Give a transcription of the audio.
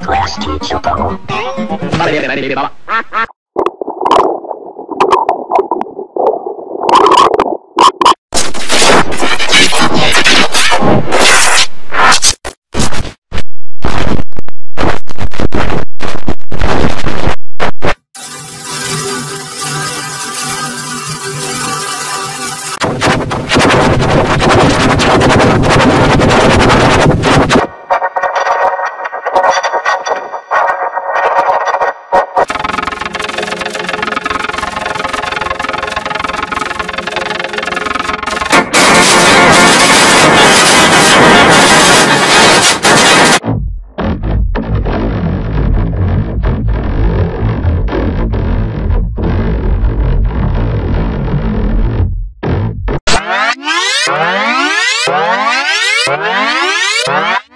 Class teacher. Bye.